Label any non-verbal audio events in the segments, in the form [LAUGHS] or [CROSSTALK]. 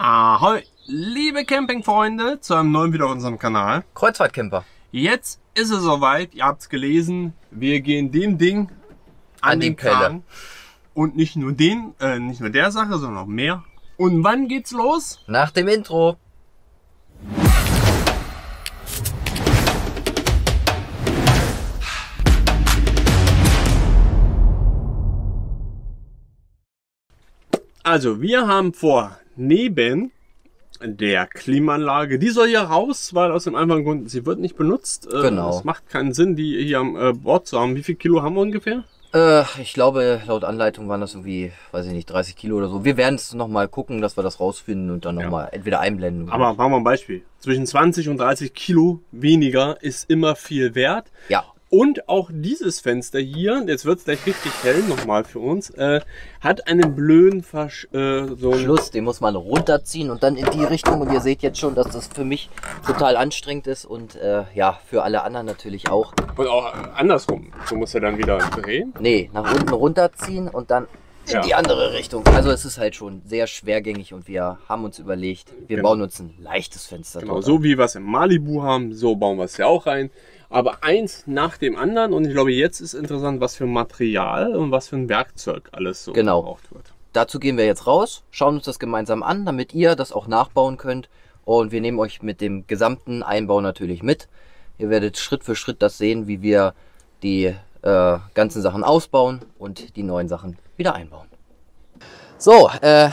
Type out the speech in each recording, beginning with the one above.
Ahoi, liebe Campingfreunde, zu einem neuen Video auf unserem Kanal. Kreuzfahrtcamper. Jetzt ist es soweit, ihr habt es gelesen, wir gehen dem Ding an, An den Pelle. Kragen. Und nicht nur den, äh, nicht nur der Sache, sondern noch mehr. Und wann geht's los? Nach dem Intro. Also, wir haben vor, neben der Klimaanlage, die soll ja raus, weil aus dem einfachen Grund, sie wird nicht benutzt. Äh, Genau. Es macht keinen Sinn, die hier am äh, Bord zu haben. Wie viel Kilo haben wir ungefähr? Äh, ich glaube, laut Anleitung waren das irgendwie, weiß ich nicht, 30 Kilo oder so. Wir werden es nochmal gucken, dass wir das rausfinden und dann Ja. nochmal entweder einblenden. Aber machen wir ein Beispiel. Zwischen 20 und 30 Kilo weniger ist immer viel wert. Ja, Und auch dieses Fenster hier, jetzt wird es gleich richtig hell nochmal für uns, äh, hat einen blöden Versch äh, so Schluss, den muss man runterziehen und dann in die Richtung. Und ihr seht jetzt schon, dass das für mich total anstrengend ist und äh, ja, für alle anderen natürlich auch. Und auch andersrum. Du musst ja dann wieder drehen. Nee, nach unten runterziehen und dann in Ja. die andere Richtung. Also es ist halt schon sehr schwergängig und wir haben uns überlegt, wir Genau. bauen uns ein leichtes Fenster. Genau, so wie wir es im Malibu haben, so bauen wir es ja auch rein. Aber eins nach dem anderen. Und ich glaube, jetzt ist interessant, was für ein Material und was für ein Werkzeug alles so Genau. gebraucht wird. Dazu gehen wir jetzt raus, schauen uns das gemeinsam an, damit ihr das auch nachbauen könnt. Und wir nehmen euch mit dem gesamten Einbau natürlich mit. Ihr werdet Schritt für Schritt das sehen, wie wir die äh, ganzen Sachen ausbauen und die neuen Sachen wieder einbauen. So, äh,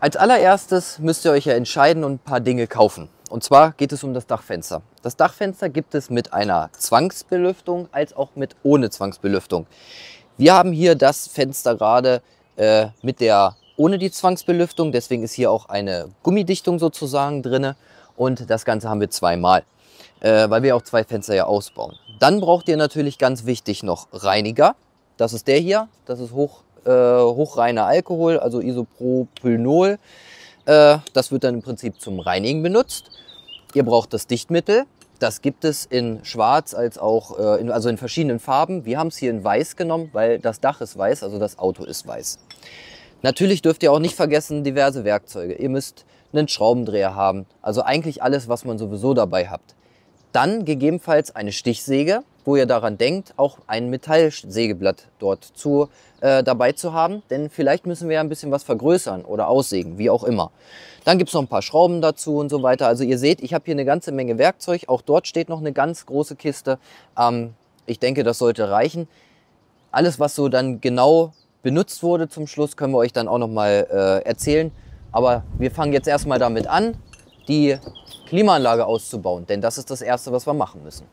als allererstes müsst ihr euch ja entscheiden und ein paar Dinge kaufen. Und zwar geht es um das Dachfenster. Das Dachfenster gibt es mit einer Zwangsbelüftung als auch mit ohne Zwangsbelüftung. Wir haben hier das Fenster gerade äh, mit der ohne die Zwangsbelüftung, deswegen ist hier auch eine Gummidichtung sozusagen drinne und das Ganze haben wir zweimal, äh, weil wir auch zwei Fenster ja ausbauen. Dann braucht ihr natürlich ganz wichtig noch Reiniger. Das ist der hier, das ist hoch, äh, hochreiner Alkohol, also Isopropylnol. Äh, das wird dann im Prinzip zum Reinigen benutzt. Ihr braucht das Dichtmittel. Das gibt es in Schwarz als auch äh, in, also in verschiedenen Farben. Wir haben es hier in Weiß genommen, weil das Dach ist weiß, also das Auto ist weiß. Natürlich dürft ihr auch nicht vergessen diverse Werkzeuge. Ihr müsst einen Schraubendreher haben, also eigentlich alles, was man sowieso dabei habt. Dann gegebenenfalls eine Stichsäge, wo ihr daran denkt, auch ein Metallsägeblatt dort zu, äh, dabei zu haben. Denn vielleicht müssen wir ja ein bisschen was vergrößern oder aussägen, wie auch immer. Dann gibt's noch ein paar Schrauben dazu und so weiter. Also ihr seht, ich habe hier eine ganze Menge Werkzeug. Auch dort steht noch eine ganz große Kiste. Ähm, ich denke, das sollte reichen. Alles, was so dann genau benutzt wurde zum Schluss, können wir euch dann auch nochmal äh, erzählen. Aber wir fangen jetzt erstmal damit an, die Klimaanlage auszubauen, denn das ist das Erste, was wir machen müssen.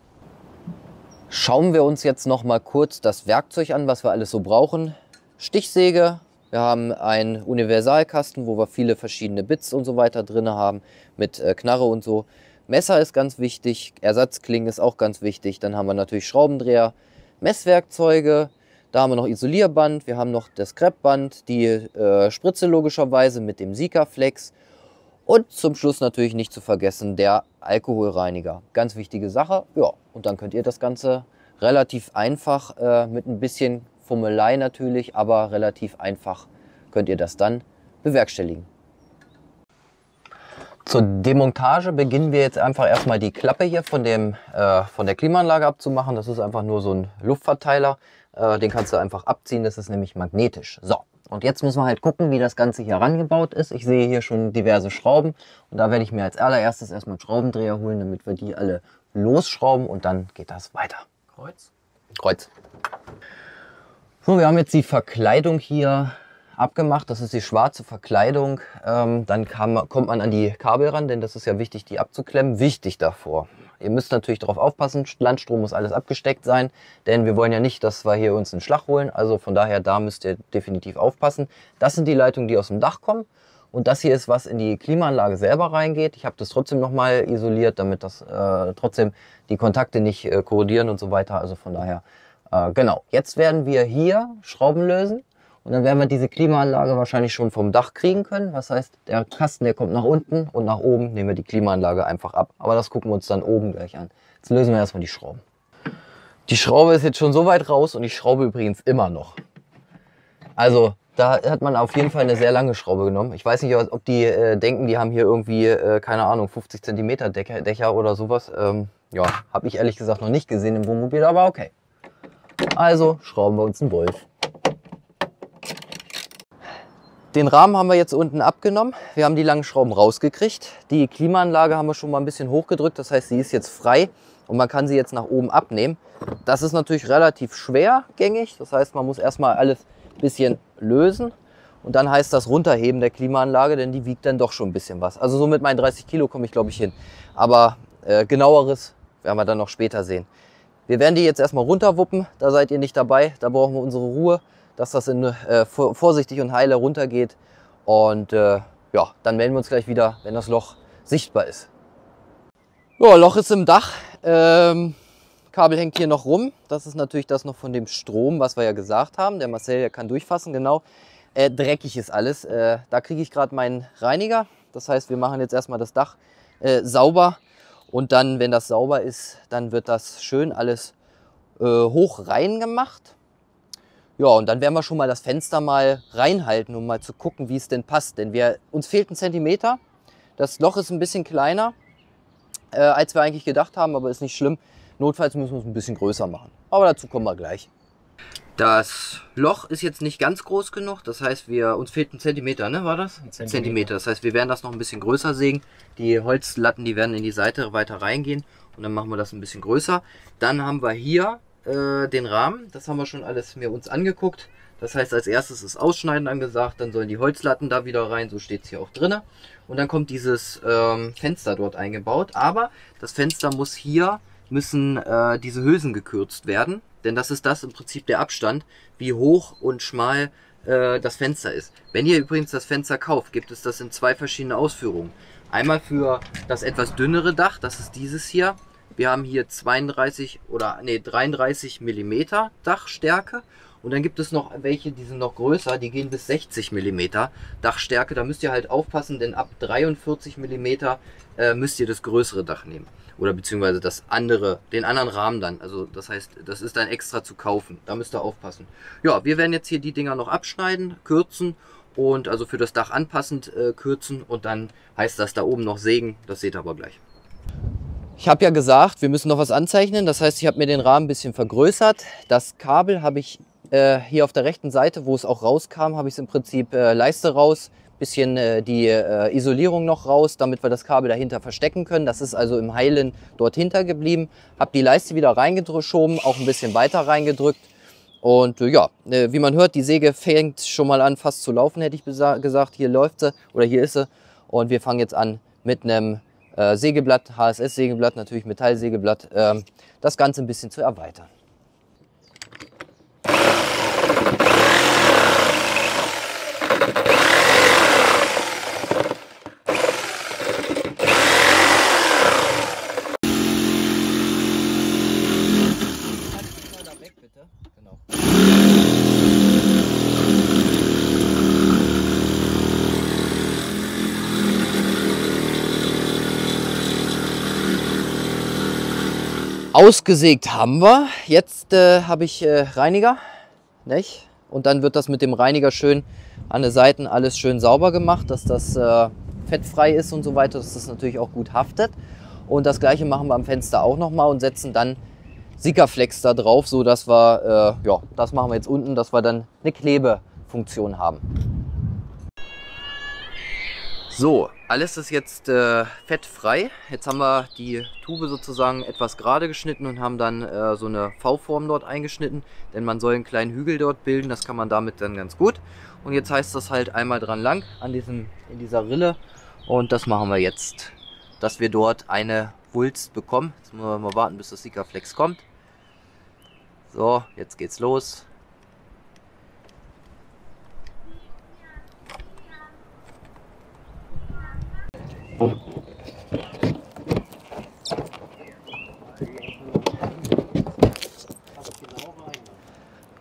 Schauen wir uns jetzt noch mal kurz das Werkzeug an, was wir alles so brauchen. Stichsäge, wir haben einen Universalkasten, wo wir viele verschiedene Bits und so weiter drin haben, mit äh, Knarre und so. Messer ist ganz wichtig, Ersatzklingen ist auch ganz wichtig. Dann haben wir natürlich Schraubendreher, Messwerkzeuge, da haben wir noch Isolierband, wir haben noch das Kreppband, die äh, Spritze logischerweise mit dem Sikaflex und zum Schluss natürlich nicht zu vergessen der Alkoholreiniger. Ganz wichtige Sache. Ja, und dann könnt ihr das Ganze relativ einfach äh, mit ein bisschen Fummelei natürlich, aber relativ einfach könnt ihr das dann bewerkstelligen. Zur Demontage beginnen wir jetzt einfach erstmal die Klappe hier von, dem, äh, von der Klimaanlage abzumachen. Das ist einfach nur so ein Luftverteiler. Äh, den kannst du einfach abziehen, das ist nämlich magnetisch. So, und jetzt müssen wir halt gucken, wie das Ganze hier rangebaut ist. Ich sehe hier schon diverse Schrauben und da werde ich mir als allererstes erstmal einen Schraubendreher holen, damit wir die alle losschrauben und dann geht das weiter. Kreuz. Kreuz. So, wir haben jetzt die Verkleidung hier abgemacht. Das ist die schwarze Verkleidung. Ähm, dann kam, kommt man an die Kabel ran, denn das ist ja wichtig, die abzuklemmen. Wichtig davor. Ihr müsst natürlich darauf aufpassen, Landstrom muss alles abgesteckt sein, denn wir wollen ja nicht, dass wir hier uns einen Schlag holen. Also von daher, da müsst ihr definitiv aufpassen. Das sind die Leitungen, die aus dem Dach kommen. Und das hier ist, was in die Klimaanlage selber reingeht. Ich habe das trotzdem nochmal isoliert, damit das äh, trotzdem die Kontakte nicht äh, korrodieren und so weiter. Also von daher, äh, genau. Jetzt werden wir hier Schrauben lösen und dann werden wir diese Klimaanlage wahrscheinlich schon vom Dach kriegen können. Was heißt, der Kasten, der kommt nach unten und nach oben nehmen wir die Klimaanlage einfach ab. Aber das gucken wir uns dann oben gleich an. Jetzt lösen wir erstmal die Schrauben. Die Schraube ist jetzt schon so weit raus und ich schraube übrigens immer noch. Also da hat man auf jeden Fall eine sehr lange Schraube genommen. Ich weiß nicht, ob die äh, denken, die haben hier irgendwie, äh, keine Ahnung, 50 Zentimeter Dächer, Dächer oder sowas. Ähm, ja, habe ich ehrlich gesagt noch nicht gesehen im Wohnmobil, aber okay. Also schrauben wir uns einen Wolf. Den Rahmen haben wir jetzt unten abgenommen. Wir haben die langen Schrauben rausgekriegt. Die Klimaanlage haben wir schon mal ein bisschen hochgedrückt. Das heißt, sie ist jetzt frei und man kann sie jetzt nach oben abnehmen. Das ist natürlich relativ schwergängig. Das heißt, man muss erstmal alles ein bisschen lösen. Und dann heißt das runterheben der Klimaanlage, denn die wiegt dann doch schon ein bisschen was. Also so mit meinen 30 Kilo komme ich glaube ich hin. Aber äh, genaueres werden wir dann noch später sehen. Wir werden die jetzt erstmal runterwuppen. Da seid ihr nicht dabei. Da brauchen wir unsere Ruhe dass das in, äh, vorsichtig und heile runtergeht. Und äh, ja, dann melden wir uns gleich wieder, wenn das Loch sichtbar ist. Ja, Loch ist im Dach. Ähm, Kabel hängt hier noch rum. Das ist natürlich das noch von dem Strom, was wir ja gesagt haben. Der Marcel der kann durchfassen, genau. Äh, dreckig ist alles. Äh, da kriege ich gerade meinen Reiniger. Das heißt, wir machen jetzt erstmal das Dach äh, sauber. Und dann, wenn das sauber ist, dann wird das schön alles äh, hoch rein gemacht. Ja, und dann werden wir schon mal das Fenster mal reinhalten, um mal zu gucken, wie es denn passt. Denn wir, uns fehlt ein Zentimeter. Das Loch ist ein bisschen kleiner, äh, als wir eigentlich gedacht haben, aber ist nicht schlimm. Notfalls müssen wir es ein bisschen größer machen. Aber dazu kommen wir gleich. Das Loch ist jetzt nicht ganz groß genug, das heißt, wir, uns fehlt ein Zentimeter, ne, war das? Ein Zentimeter. Zentimeter. Das heißt, wir werden das noch ein bisschen größer sägen. Die Holzlatten, die werden in die Seite weiter reingehen und dann machen wir das ein bisschen größer. Dann haben wir hier äh, den Rahmen. Das haben wir schon alles mir uns angeguckt. Das heißt, als erstes ist Ausschneiden angesagt, dann sollen die Holzlatten da wieder rein, so steht es hier auch drin. Und dann kommt dieses ähm, Fenster dort eingebaut. Aber das Fenster muss hier, müssen äh, diese Hülsen gekürzt werden. Denn das ist das im Prinzip der Abstand, wie hoch und schmal äh, das Fenster ist. Wenn ihr übrigens das Fenster kauft, gibt es das in zwei verschiedene Ausführungen. Einmal für das etwas dünnere Dach, das ist dieses hier. Wir haben hier 32 oder nee, 33 mm Dachstärke. Und dann gibt es noch welche, die sind noch größer, die gehen bis 60 mm Dachstärke. Da müsst ihr halt aufpassen, denn ab 43 mm äh, müsst ihr das größere Dach nehmen. Oder beziehungsweise das andere, den anderen Rahmen dann. Also das heißt, das ist dann extra zu kaufen. Da müsst ihr aufpassen. Ja, wir werden jetzt hier die Dinger noch abschneiden, kürzen und also für das Dach anpassend äh, kürzen. Und dann heißt das da oben noch sägen. Das seht ihr aber gleich. Ich habe ja gesagt, wir müssen noch was anzeichnen. Das heißt, ich habe mir den Rahmen ein bisschen vergrößert. Das Kabel habe ich äh, hier auf der rechten Seite, wo es auch rauskam, habe ich es im Prinzip äh, Leiste raus, bisschen äh, die äh, Isolierung noch raus, damit wir das Kabel dahinter verstecken können. Das ist also im Heilen dort hinter geblieben. Habe die Leiste wieder reingeschoben, auch ein bisschen weiter reingedrückt. Und äh, ja, äh, wie man hört, die Säge fängt schon mal an fast zu laufen, hätte ich gesagt. Hier läuft sie oder hier ist sie. Und wir fangen jetzt an mit einem Sägeblatt, HSS-Sägeblatt, natürlich Metallsägeblatt, ähm, das Ganze ein bisschen zu erweitern. Ausgesägt haben wir. Jetzt äh, habe ich äh, Reiniger. Nicht? Und dann wird das mit dem Reiniger schön an den Seiten alles schön sauber gemacht, dass das äh, fettfrei ist und so weiter, dass das natürlich auch gut haftet. Und das gleiche machen wir am Fenster auch nochmal und setzen dann Sikaflex da drauf, so dass wir, äh, ja, das machen wir jetzt unten, dass wir dann eine Klebefunktion haben. So, alles ist jetzt äh, fettfrei. Jetzt haben wir die Tube sozusagen etwas gerade geschnitten und haben dann äh, so eine V-Form dort eingeschnitten. Denn man soll einen kleinen Hügel dort bilden, das kann man damit dann ganz gut. Und jetzt heißt das halt einmal dran lang an diesem, in dieser Rille. Und das machen wir jetzt, dass wir dort eine Wulst bekommen. Jetzt müssen wir mal warten, bis das Sikaflex kommt. So, jetzt geht's los.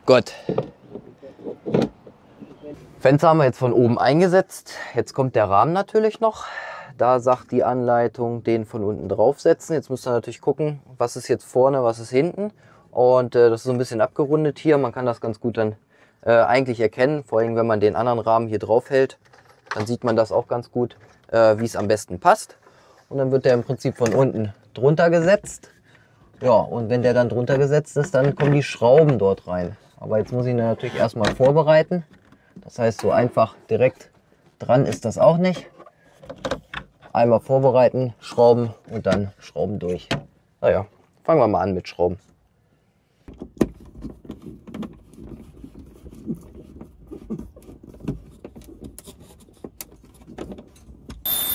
Gut. Fenster haben wir jetzt von oben eingesetzt. Jetzt kommt der Rahmen natürlich noch. Da sagt die Anleitung, den von unten draufsetzen. Jetzt müsst ihr natürlich gucken, was ist jetzt vorne, was ist hinten. Und äh, das ist so ein bisschen abgerundet hier. Man kann das ganz gut dann äh, eigentlich erkennen. Vor allem, wenn man den anderen Rahmen hier drauf hält, dann sieht man das auch ganz gut, äh, wie es am besten passt. Und dann wird der im Prinzip von unten drunter gesetzt. Ja, und wenn der dann drunter gesetzt ist, dann kommen die Schrauben dort rein. Aber jetzt muss ich ihn natürlich erstmal vorbereiten. Das heißt, so einfach direkt dran ist das auch nicht. Einmal vorbereiten, schrauben und dann schrauben durch. Naja, fangen wir mal an mit Schrauben.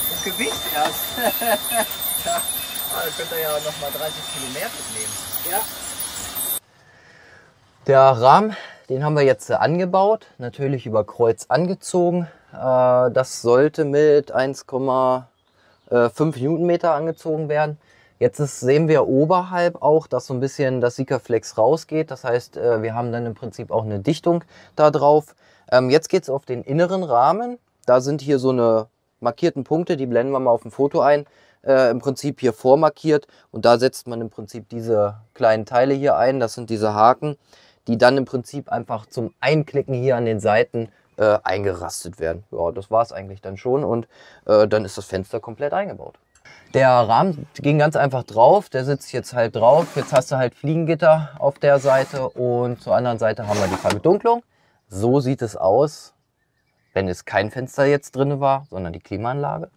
Das Gewicht erst. [LAUGHS] ja, da könnt ihr ja noch mal 30 Kilo mehr mitnehmen. Ja. Der Rahmen, den haben wir jetzt angebaut, natürlich über Kreuz angezogen. Äh, das sollte mit 1,5 Newtonmeter angezogen werden. Jetzt ist, sehen wir oberhalb auch, dass so ein bisschen das Sikaflex rausgeht. Das heißt, äh, wir haben dann im Prinzip auch eine Dichtung da drauf. Ähm, jetzt geht es auf den inneren Rahmen. Da sind hier so eine markierten Punkte, die blenden wir mal auf dem Foto ein. Äh, Im Prinzip hier vormarkiert und da setzt man im Prinzip diese kleinen Teile hier ein. Das sind diese Haken, die dann im Prinzip einfach zum Einklicken hier an den Seiten äh, eingerastet werden. Ja, das war es eigentlich dann schon und äh, dann ist das Fenster komplett eingebaut. Der Rahmen ging ganz einfach drauf, der sitzt jetzt halt drauf. Jetzt hast du halt Fliegengitter auf der Seite und zur anderen Seite haben wir die Verdunklung. So sieht es aus, wenn es kein Fenster jetzt drin war, sondern die Klimaanlage.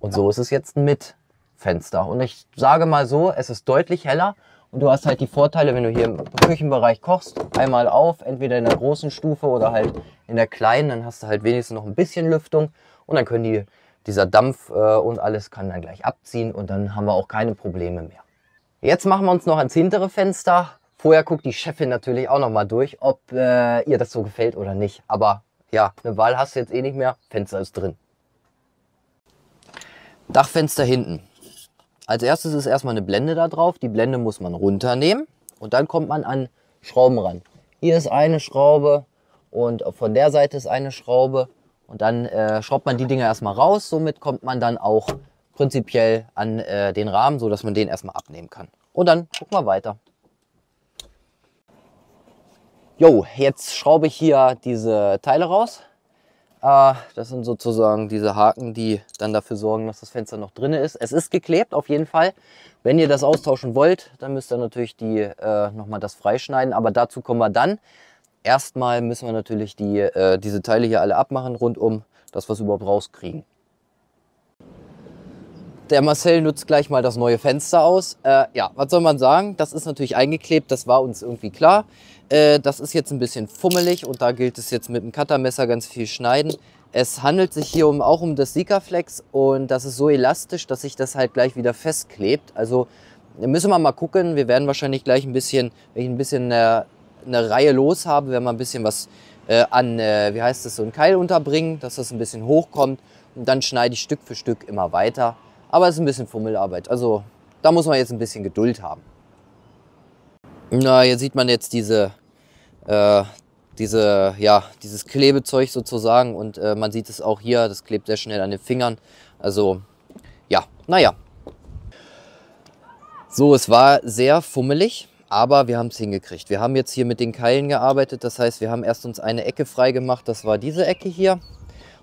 Und so ist es jetzt mit Fenster. Und ich sage mal so, es ist deutlich heller und du hast halt die Vorteile, wenn du hier im Küchenbereich kochst, einmal auf, entweder in der großen Stufe oder halt in der kleinen, dann hast du halt wenigstens noch ein bisschen Lüftung und dann können die dieser Dampf äh, und alles kann dann gleich abziehen und dann haben wir auch keine Probleme mehr. Jetzt machen wir uns noch ans hintere Fenster. Vorher guckt die Chefin natürlich auch noch mal durch, ob äh, ihr das so gefällt oder nicht. Aber ja, eine Wahl hast du jetzt eh nicht mehr. Fenster ist drin. Dachfenster hinten. Als erstes ist erstmal eine Blende da drauf. Die Blende muss man runternehmen und dann kommt man an Schrauben ran. Hier ist eine Schraube und von der Seite ist eine Schraube und dann äh, schraubt man die Dinger erstmal raus. Somit kommt man dann auch prinzipiell an äh, den Rahmen, so dass man den erstmal abnehmen kann. Und dann gucken wir weiter. Jo, jetzt schraube ich hier diese Teile raus. Äh, das sind sozusagen diese Haken, die dann dafür sorgen, dass das Fenster noch drin ist. Es ist geklebt auf jeden Fall. Wenn ihr das austauschen wollt, dann müsst ihr natürlich die äh, nochmal das freischneiden. Aber dazu kommen wir dann. Erstmal müssen wir natürlich die, äh, diese Teile hier alle abmachen rundum, dass wir es überhaupt rauskriegen. Der Marcel nutzt gleich mal das neue Fenster aus. Äh, ja, was soll man sagen? Das ist natürlich eingeklebt, das war uns irgendwie klar. Äh, das ist jetzt ein bisschen fummelig und da gilt es jetzt mit dem Cuttermesser ganz viel schneiden. Es handelt sich hier um, auch um das Sikaflex und das ist so elastisch, dass sich das halt gleich wieder festklebt. Also müssen wir mal gucken. Wir werden wahrscheinlich gleich ein bisschen, wenn ich ein bisschen eine, eine Reihe los habe, werden wir ein bisschen was äh, an, äh, wie heißt das, so ein Keil unterbringen, dass das ein bisschen hochkommt und dann schneide ich Stück für Stück immer weiter. Aber es ist ein bisschen Fummelarbeit. Also da muss man jetzt ein bisschen Geduld haben. Na, hier sieht man jetzt diese, äh, diese, ja, dieses Klebezeug sozusagen und äh, man sieht es auch hier, das klebt sehr schnell an den Fingern. Also ja, naja. So, es war sehr fummelig, aber wir haben es hingekriegt. Wir haben jetzt hier mit den Keilen gearbeitet, das heißt, wir haben erst uns eine Ecke frei gemacht, das war diese Ecke hier.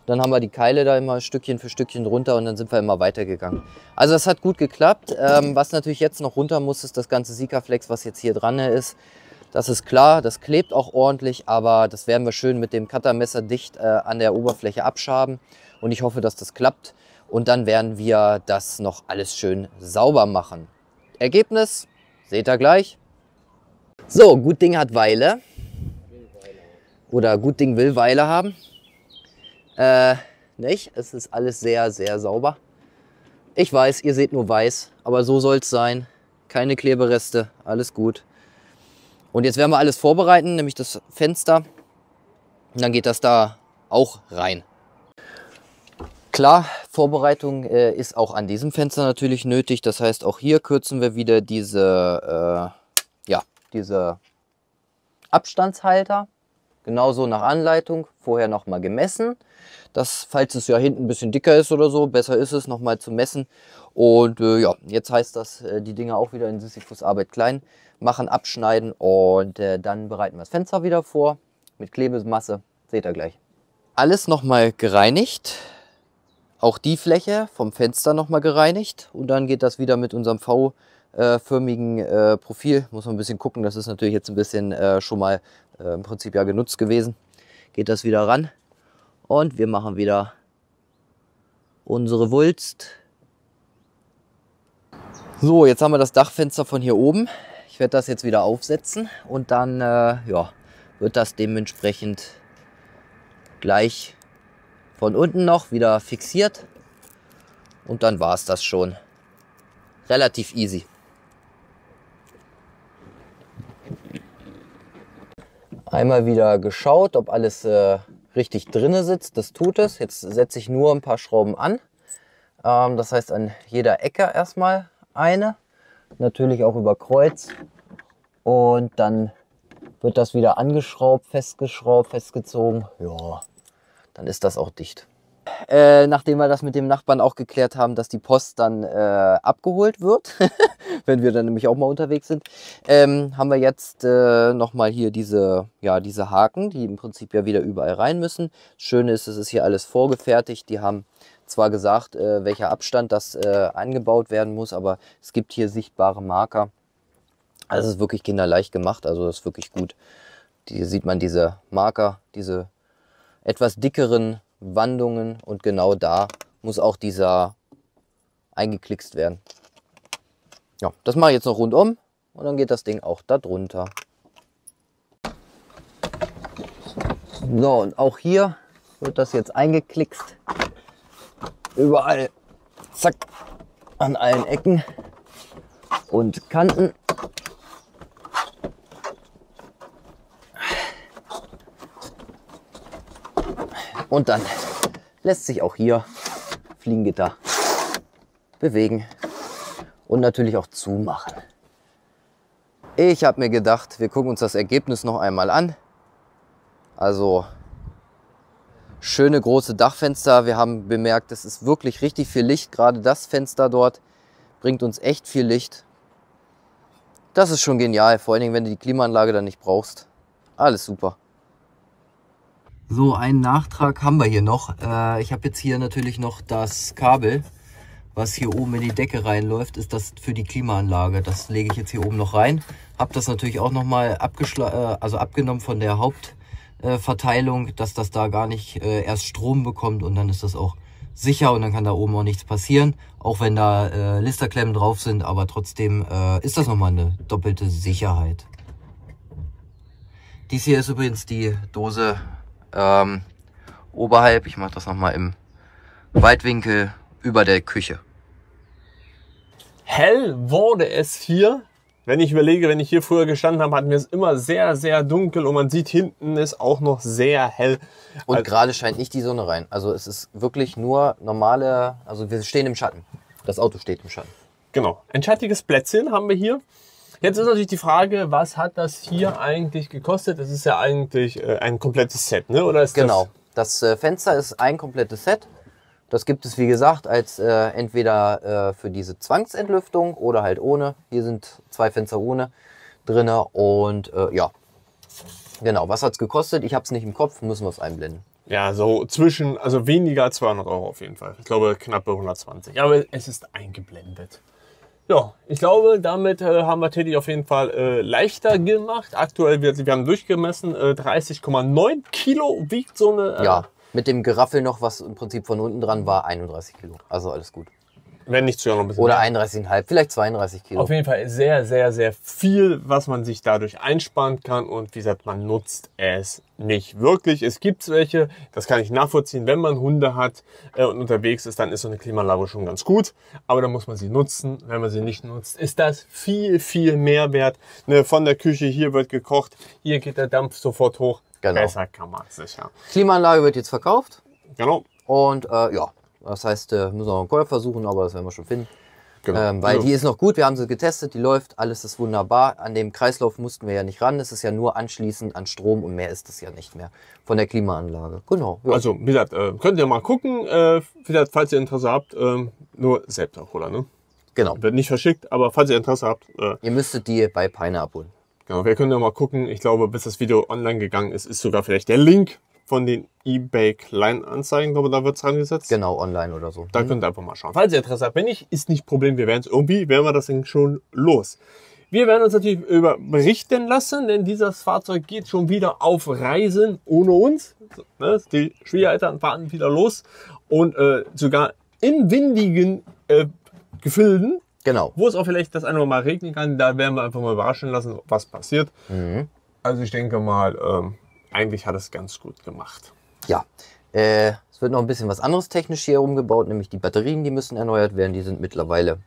Dann haben wir die Keile da immer Stückchen für Stückchen runter und dann sind wir immer weitergegangen. Also das hat gut geklappt. Ähm, was natürlich jetzt noch runter muss, ist das ganze Sikaflex, was jetzt hier dran ist. Das ist klar, das klebt auch ordentlich, aber das werden wir schön mit dem Cuttermesser dicht äh, an der Oberfläche abschaben. Und ich hoffe, dass das klappt. Und dann werden wir das noch alles schön sauber machen. Ergebnis seht ihr gleich. So, gut Ding hat Weile. Oder gut Ding will Weile haben. Äh, nicht? Es ist alles sehr, sehr sauber. Ich weiß, ihr seht nur weiß, aber so soll es sein. Keine Klebereste, alles gut. Und jetzt werden wir alles vorbereiten, nämlich das Fenster. Und dann geht das da auch rein. Klar, Vorbereitung äh, ist auch an diesem Fenster natürlich nötig. Das heißt, auch hier kürzen wir wieder diese, äh, ja, diese Abstandshalter. Genauso nach Anleitung, vorher nochmal gemessen. Das, falls es ja hinten ein bisschen dicker ist oder so, besser ist es nochmal zu messen. Und äh, ja, jetzt heißt das, äh, die Dinger auch wieder in Sisyphus Arbeit klein machen, abschneiden und äh, dann bereiten wir das Fenster wieder vor. mit Klebemasse. Seht ihr gleich. Alles nochmal gereinigt. Auch die Fläche vom Fenster nochmal gereinigt. Und dann geht das wieder mit unserem V-förmigen äh, Profil. Muss man ein bisschen gucken. Das ist natürlich jetzt ein bisschen äh, schon mal äh, im Prinzip ja genutzt gewesen. Geht das wieder ran. Und wir machen wieder unsere Wulst. So, jetzt haben wir das Dachfenster von hier oben. Ich werde das jetzt wieder aufsetzen und dann äh, ja, wird das dementsprechend gleich von unten noch wieder fixiert. Und dann war es das schon. Relativ easy. Einmal wieder geschaut, ob alles äh, richtig drinne sitzt. Das tut es. Jetzt setze ich nur ein paar Schrauben an. Ähm, das heißt an jeder Ecke erstmal eine. Natürlich auch über Kreuz. Und dann wird das wieder angeschraubt, festgeschraubt, festgezogen. Ja, dann ist das auch dicht. Äh, nachdem wir das mit dem Nachbarn auch geklärt haben, dass die Post dann äh, abgeholt wird, [LAUGHS] wenn wir dann nämlich auch mal unterwegs sind, ähm, haben wir jetzt äh, nochmal hier diese, ja, diese Haken, die im Prinzip ja wieder überall rein müssen. Das Schöne ist, es ist hier alles vorgefertigt. Die haben zwar gesagt, äh, welcher Abstand das äh, eingebaut werden muss, aber es gibt hier sichtbare Marker. Also es ist wirklich kinderleicht gemacht, also das ist wirklich gut. Hier sieht man diese Marker, diese etwas dickeren Wandungen und genau da muss auch dieser eingeklickst werden. Ja, das mache ich jetzt noch rundum und dann geht das Ding auch da drunter. So, und auch hier wird das jetzt eingeklickst. Überall, zack, an allen Ecken und Kanten. Und dann lässt sich auch hier Fliegengitter bewegen und natürlich auch zumachen. Ich habe mir gedacht, wir gucken uns das Ergebnis noch einmal an. Also schöne große Dachfenster. Wir haben bemerkt, es ist wirklich richtig viel Licht. Gerade das Fenster dort bringt uns echt viel Licht. Das ist schon genial, vor allen Dingen, wenn du die Klimaanlage dann nicht brauchst. Alles super. So, einen Nachtrag haben wir hier noch. Äh, ich habe jetzt hier natürlich noch das Kabel, was hier oben in die Decke reinläuft, ist das für die Klimaanlage. Das lege ich jetzt hier oben noch rein. Habe das natürlich auch nochmal äh, also abgenommen von der Hauptverteilung, äh, dass das da gar nicht äh, erst Strom bekommt und dann ist das auch sicher und dann kann da oben auch nichts passieren, auch wenn da äh, Listerklemmen drauf sind, aber trotzdem äh, ist das nochmal eine doppelte Sicherheit. Dies hier ist übrigens die Dose ähm, oberhalb. Ich mache das nochmal im Weitwinkel über der Küche. Hell wurde es hier. Wenn ich überlege, wenn ich hier früher gestanden habe, hatten wir es immer sehr, sehr dunkel und man sieht hinten ist auch noch sehr hell. Und also, gerade scheint nicht die Sonne rein. Also es ist wirklich nur normale, also wir stehen im Schatten. Das Auto steht im Schatten. Genau. Ein schattiges Plätzchen haben wir hier. Jetzt ist natürlich die Frage, was hat das hier eigentlich gekostet? Das ist ja eigentlich äh, ein komplettes Set, ne? Oder ist genau. Das, das äh, Fenster ist ein komplettes Set. Das gibt es, wie gesagt, als äh, entweder äh, für diese Zwangsentlüftung oder halt ohne. Hier sind zwei Fenster ohne drinne und äh, ja, genau. Was hat es gekostet? Ich habe es nicht im Kopf, müssen wir es einblenden. Ja, so zwischen, also weniger als 200 Euro auf jeden Fall. Ich glaube knappe 120. Aber es ist eingeblendet. Ja, ich glaube, damit äh, haben wir Teddy auf jeden Fall äh, leichter gemacht. Aktuell, wir, wir haben durchgemessen, äh, 30,9 Kilo wiegt so eine. Äh, ja, mit dem Geraffel noch, was im Prinzip von unten dran war, 31 Kilo. Also alles gut. Wenn nicht sogar noch ein bisschen Oder 31,5, vielleicht 32 Kilo. Auf jeden Fall sehr, sehr, sehr viel, was man sich dadurch einsparen kann. Und wie gesagt, man nutzt es nicht wirklich. Es gibt welche, das kann ich nachvollziehen, wenn man Hunde hat äh, und unterwegs ist, dann ist so eine Klimaanlage schon ganz gut. Aber dann muss man sie nutzen. Wenn man sie nicht nutzt, ist das viel, viel mehr wert. Ne, von der Küche, hier wird gekocht, hier geht der Dampf sofort hoch. Genau. Besser kann man es sicher. Klimaanlage wird jetzt verkauft. Genau. Und äh, ja, das heißt, äh, müssen wir noch einen Käufer versuchen, aber das werden wir schon finden. Genau. Ähm, weil also. die ist noch gut, wir haben sie getestet, die läuft, alles ist wunderbar. An dem Kreislauf mussten wir ja nicht ran, es ist ja nur anschließend an Strom und mehr ist es ja nicht mehr von der Klimaanlage. Genau. Ja. Also, wie gesagt, äh, könnt ihr mal gucken, äh, gesagt, falls ihr Interesse habt, äh, nur selbst abholen, ne? Genau. Wird nicht verschickt, aber falls ihr Interesse habt. Äh, ihr müsstet die bei Peine abholen. Genau, wir können ja mal gucken. Ich glaube, bis das Video online gegangen ist, ist sogar vielleicht der Link von den eBay Kleinanzeigen, glaube da wird es reingesetzt. Genau, online oder so. Da Hm? könnt ihr einfach mal schauen. Falls ihr Interesse habt, wenn nicht, ist nicht Problem. Wir werden es irgendwie, werden wir das Ding schon los. Wir werden uns natürlich über berichten lassen, denn dieses Fahrzeug geht schon wieder auf Reisen ohne uns. Ne, Die Schwiegereltern fahren wieder los und äh, sogar in windigen äh, Gefilden, Genau. wo es auch vielleicht das eine mal regnen kann. Da werden wir einfach mal überraschen lassen, was passiert. Mhm. Also ich denke mal, ähm, eigentlich hat es ganz gut gemacht. Ja. Äh, es wird noch ein bisschen was anderes technisch hier umgebaut, nämlich die Batterien, die müssen erneuert werden. Die sind mittlerweile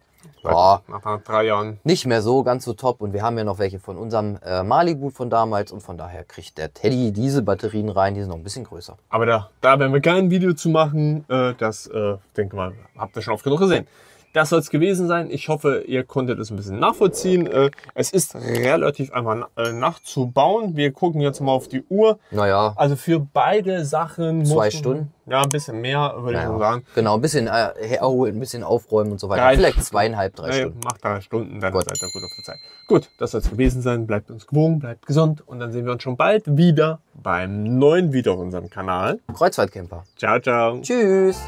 ja, Nach drei Jahren. nicht mehr so ganz so top. Und wir haben ja noch welche von unserem äh, Malibu von damals. Und von daher kriegt der Teddy diese Batterien rein. Die sind noch ein bisschen größer. Aber da, da werden wir kein Video zu machen. Äh, das, äh, denke mal, habt ihr schon oft genug gesehen. Das soll es gewesen sein. Ich hoffe, ihr konntet es ein bisschen nachvollziehen. Äh, es ist relativ einfach äh, nachzubauen. Wir gucken jetzt mal auf die Uhr. Naja, Also für beide Sachen Zwei Stunden? Ja, ein bisschen mehr, würde ich naja. schon sagen. genau. Ein bisschen äh, herholen, ein bisschen aufräumen und so weiter. Drei Vielleicht Stunden. zweieinhalb, drei Nee, Stunden. macht drei Stunden, dann Gut. seid ihr gut auf der Zeit. Gut, das soll es gewesen sein. Bleibt uns gewogen, bleibt gesund und dann sehen wir uns schon bald wieder beim neuen Video auf unserem Kanal. Kreuzfahrtcamper. Ciao, ciao. Tschüss.